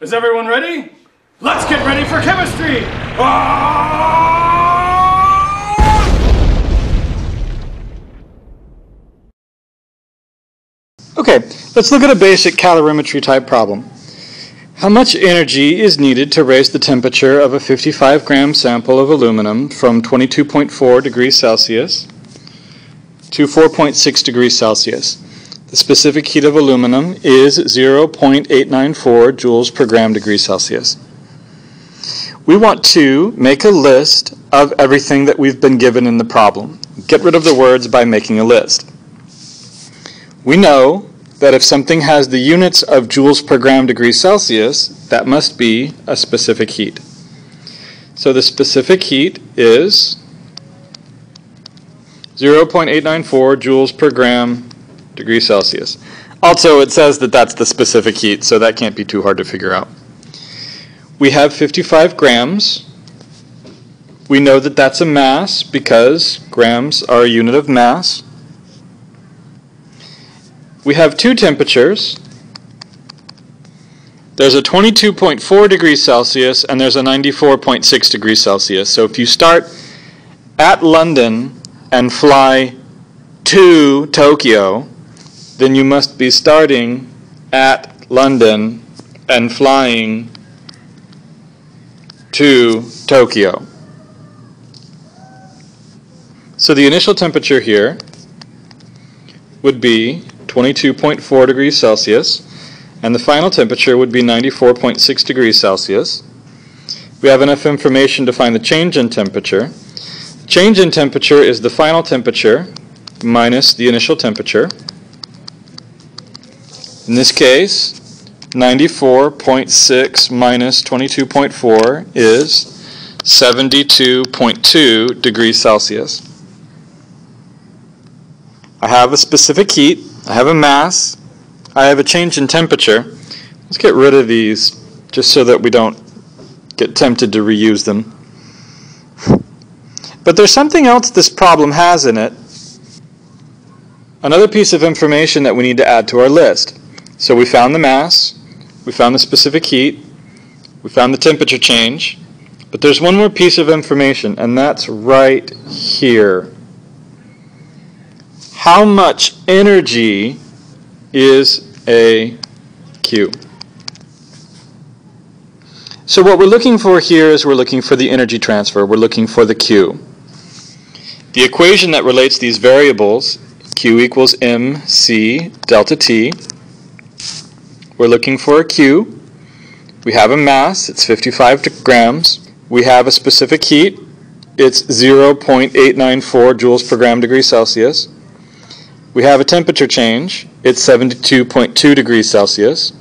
Is everyone ready? Let's get ready for chemistry! Ah! Okay, let's look at a basic calorimetry type problem. How much energy is needed to raise the temperature of a 55 gram sample of aluminum from 22.4 degrees Celsius to 4.6 degrees Celsius? The specific heat of aluminum is 0.894 joules per gram degree Celsius. We want to make a list of everything that we've been given in the problem. Get rid of the words by making a list. We know that if something has the units of joules per gram degree Celsius, that must be a specific heat. So the specific heat is 0.894 joules per gram degrees Celsius. Also, it says that that's the specific heat, so that can't be too hard to figure out. We have 55 grams. We know that that's a mass because grams are a unit of mass. We have two temperatures. There's a 22.4 degrees Celsius and there's a 94.6 degrees Celsius. So if you start at London and fly to Tokyo, then you must be starting at London and flying to Tokyo. So the initial temperature here would be 22.4 degrees Celsius, and the final temperature would be 94.6 degrees Celsius. We have enough information to find the change in temperature. Change in temperature is the final temperature minus the initial temperature. In this case, 94.6 minus 22.4 is 72.2 degrees Celsius. I have a specific heat, I have a mass, I have a change in temperature. Let's get rid of these just so that we don't get tempted to reuse them. But there's something else this problem has in it. Another piece of information that we need to add to our list. So we found the mass, we found the specific heat, we found the temperature change, but there's one more piece of information, and that's right here. How much energy is a Q? So what we're looking for here is we're looking for the energy transfer. We're looking for the Q. The equation that relates these variables, Q equals mc delta T, we're looking for a Q. We have a mass, it's 55 grams. We have a specific heat, it's 0.894 joules per gram degree Celsius. We have a temperature change, it's 72.2 degrees Celsius.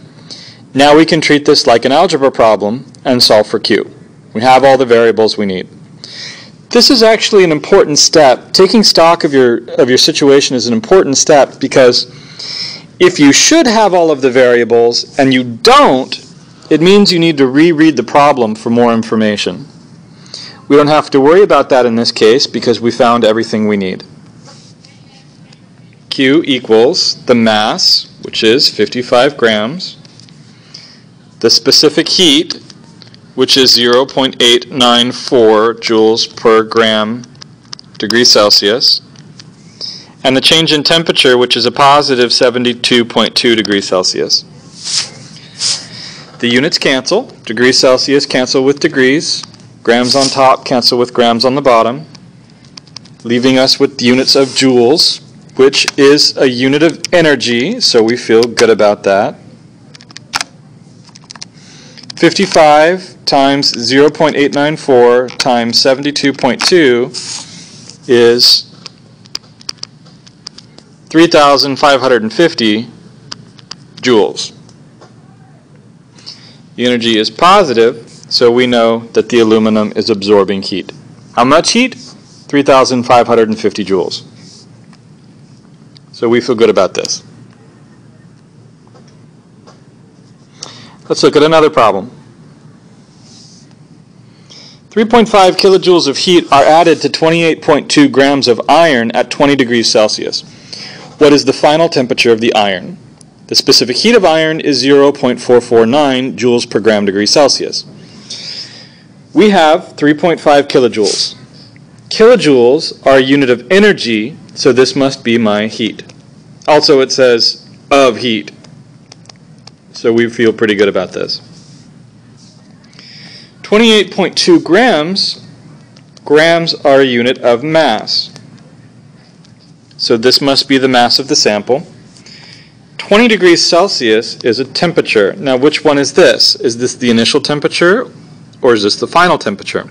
Now we can treat this like an algebra problem and solve for Q. We have all the variables we need. This is actually an important step. Taking stock of your, of your situation is an important step because if you should have all of the variables and you don't, it means you need to reread the problem for more information. We don't have to worry about that in this case because we found everything we need. Q equals the mass, which is 55 grams, the specific heat, which is 0.894 joules per gram degree Celsius, and the change in temperature, which is a positive 72.2 degrees Celsius. The units cancel. Degrees Celsius cancel with degrees. Grams on top cancel with grams on the bottom, leaving us with units of joules, which is a unit of energy, so we feel good about that. 55 times 0.894 times 72.2 is 3,550 joules. The energy is positive, so we know that the aluminum is absorbing heat. How much heat? 3,550 joules. So we feel good about this. Let's look at another problem. 3.5 kilojoules of heat are added to 28.2 grams of iron at 20 degrees Celsius. What is the final temperature of the iron? The specific heat of iron is 0.449 joules per gram degree Celsius. We have 3.5 kilojoules. Kilojoules are a unit of energy, so this must be my heat. Also, it says of heat, so we feel pretty good about this. 28.2 grams, grams are a unit of mass. So this must be the mass of the sample. 20 degrees Celsius is a temperature. Now, which one is this? Is this the initial temperature or is this the final temperature?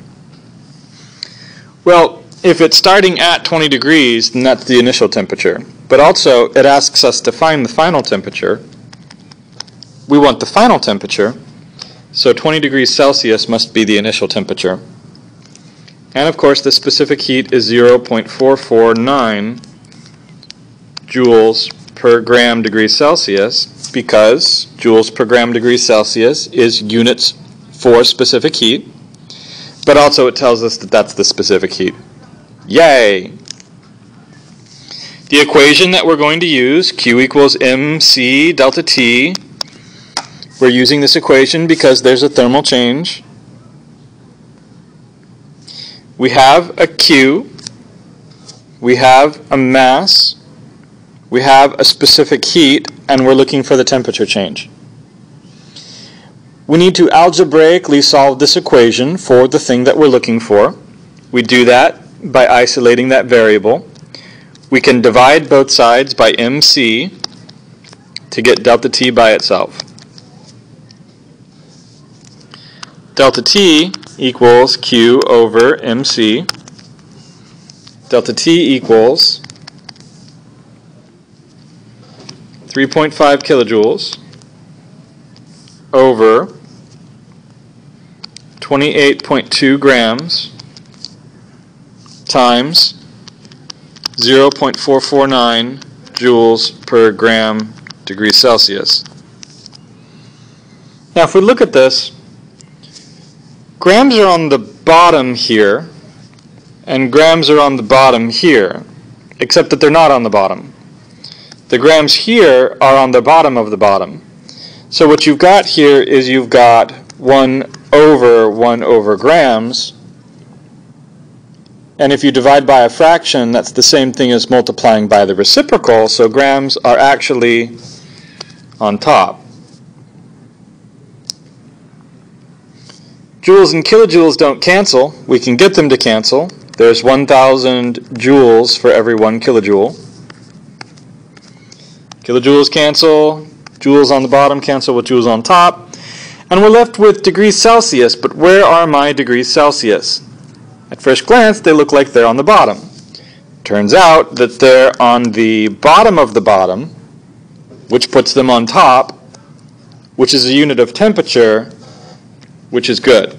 Well, if it's starting at 20 degrees, then that's the initial temperature. But also, it asks us to find the final temperature. We want the final temperature, so 20 degrees Celsius must be the initial temperature. And of course, the specific heat is 0.449 joules per gram degree Celsius because joules per gram degree Celsius is units for specific heat, but also it tells us that that's the specific heat. Yay! The equation that we're going to use, Q equals mc delta T, we're using this equation because there's a thermal change. We have a Q, we have a mass, we have a specific heat, and we're looking for the temperature change. We need to algebraically solve this equation for the thing that we're looking for. We do that by isolating that variable. We can divide both sides by mc to get delta t by itself. Delta t equals q over mc. Delta t equals 3.5 kilojoules over 28.2 grams times 0.449 joules per gram degree Celsius. Now if we look at this, grams are on the bottom here, and grams are on the bottom here, except that they're not on the bottom. The grams here are on the bottom of the bottom. So what you've got here is you've got 1 over 1 over grams, and if you divide by a fraction, that's the same thing as multiplying by the reciprocal, so grams are actually on top. Joules and kilojoules don't cancel. We can get them to cancel. There's 1,000 joules for every 1 kilojoule. Kilojoules cancel, joules on the bottom cancel with joules on top. And we're left with degrees Celsius, but where are my degrees Celsius? At first glance, they look like they're on the bottom. Turns out that they're on the bottom of the bottom, which puts them on top, which is a unit of temperature, which is good.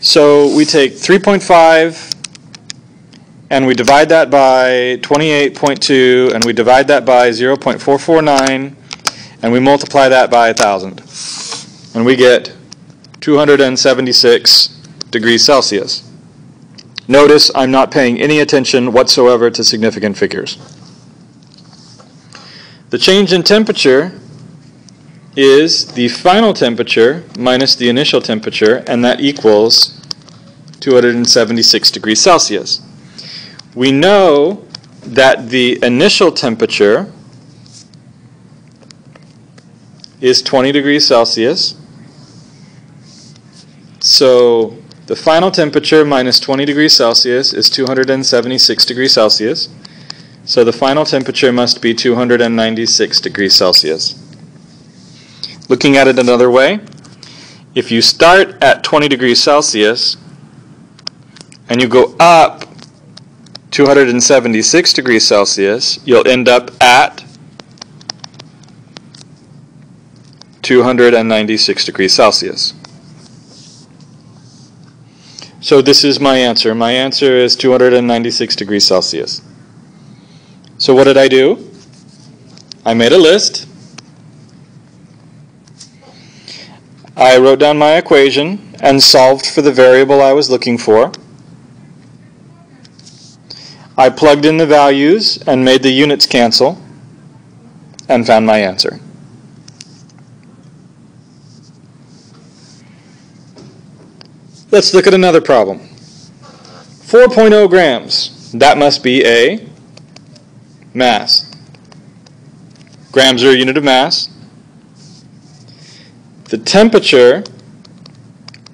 So we take 3.5 and we divide that by 28.2 and we divide that by 0.449 and we multiply that by 1,000. And we get 276 degrees Celsius. Notice I'm not paying any attention whatsoever to significant figures. The change in temperature is the final temperature minus the initial temperature, and that equals 276 degrees Celsius. We know that the initial temperature is 20 degrees Celsius. So the final temperature minus 20 degrees Celsius is 276 degrees Celsius. So the final temperature must be 296 degrees Celsius. Looking at it another way, if you start at 20 degrees Celsius and you go up 276 degrees Celsius, you'll end up at 296 degrees Celsius. So this is my answer. My answer is 296 degrees Celsius. So what did I do? I made a list. I wrote down my equation and solved for the variable I was looking for. I plugged in the values and made the units cancel. and found my answer. Let's look at another problem. 4.0 grams. That must be a mass. Grams are a unit of mass. The temperature,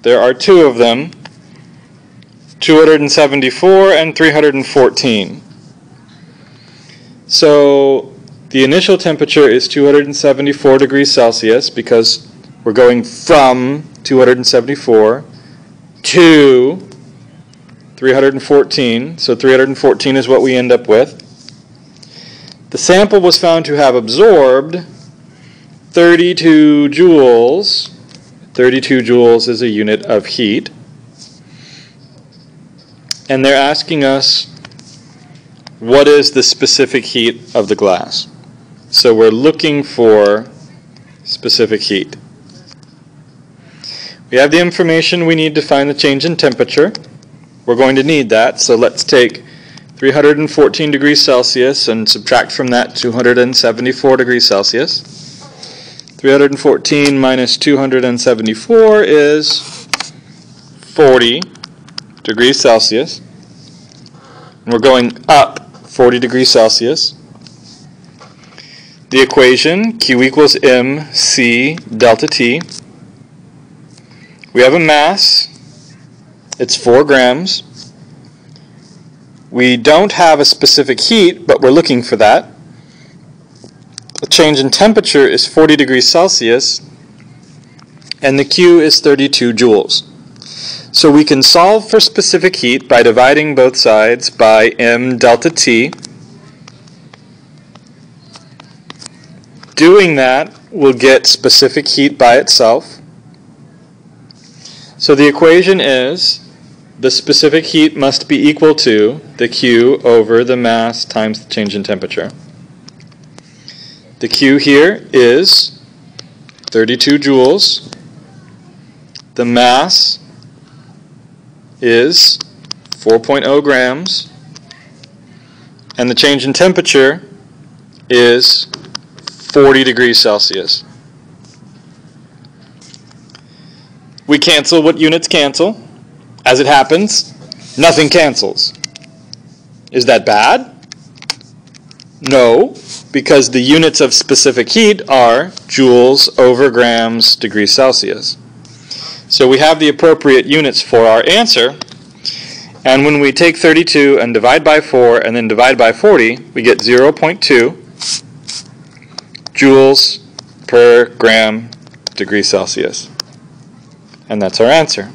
there are two of them, 274 and 314. So the initial temperature is 274 degrees Celsius because we're going from 274 to 314. So 314 is what we end up with. The sample was found to have absorbed 32 joules. 32 joules is a unit of heat. And they're asking us what is the specific heat of the glass. So we're looking for specific heat. We have the information we need to find the change in temperature. We're going to need that, so let's take 314 degrees Celsius and subtract from that 274 degrees Celsius. 314 minus 274 is 40 degrees Celsius. And we're going up 40 degrees Celsius. The equation, Q equals mc delta T. We have a mass. It's 4 grams. We don't have a specific heat, but we're looking for that. The change in temperature is 40 degrees Celsius, and the Q is 32 joules. So we can solve for specific heat by dividing both sides by m delta T. Doing that will get specific heat by itself. So the equation is the specific heat must be equal to the Q over the mass times the change in temperature. The Q here is 32 joules. The mass is 4.0 grams. And the change in temperature is 40 degrees Celsius. We cancel what units cancel. As it happens, nothing cancels. Is that bad? No, because the units of specific heat are joules over grams degrees Celsius. So we have the appropriate units for our answer. And when we take 32 and divide by 4 and then divide by 40, we get 0.2 joules per gram degree Celsius. And that's our answer.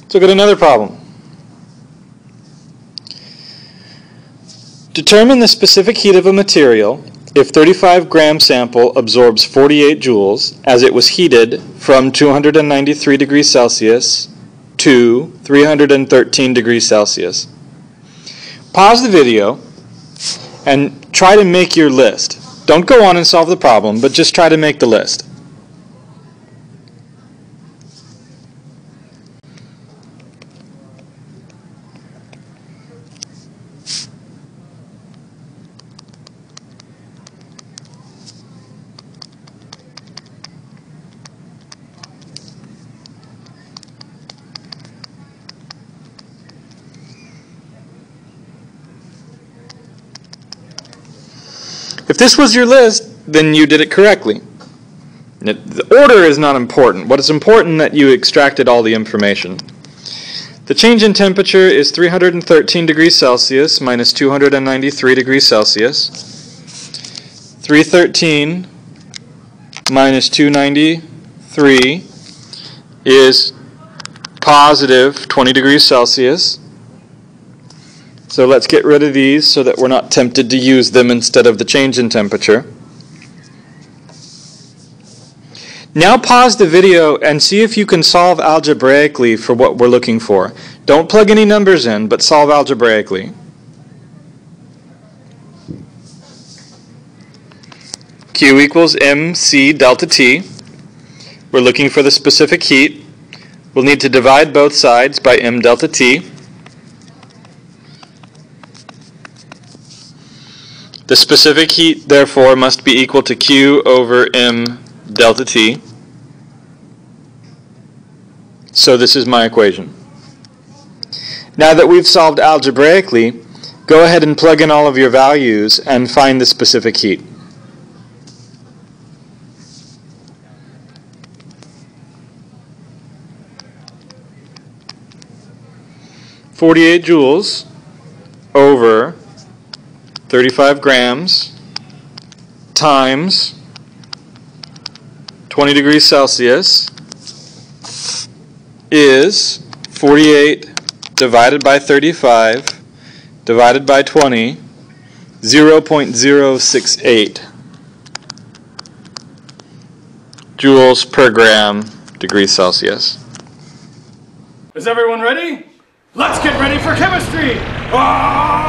Let's look at another problem. Determine the specific heat of a material if 35 gram sample absorbs 48 joules as it was heated from 293 degrees Celsius to 313 degrees Celsius. Pause the video and try to make your list. Don't go on and solve the problem, but just try to make the list. If this was your list, then you did it correctly. The order is not important. What is important that you extracted all the information. The change in temperature is 313 degrees Celsius minus 293 degrees Celsius. 313 minus 293 is positive 20 degrees Celsius. So let's get rid of these so that we're not tempted to use them instead of the change in temperature. Now pause the video and see if you can solve algebraically for what we're looking for. Don't plug any numbers in, but solve algebraically. Q equals mc delta T. We're looking for the specific heat. We'll need to divide both sides by m delta T. The specific heat, therefore, must be equal to Q over M delta T. So this is my equation. Now that we've solved algebraically, go ahead and plug in all of your values and find the specific heat. Forty-eight joules over 35 grams times 20 degrees Celsius is 48 divided by 35 divided by 20, 0.068 joules per gram degrees Celsius. Is everyone ready? Let's get ready for chemistry! Ah!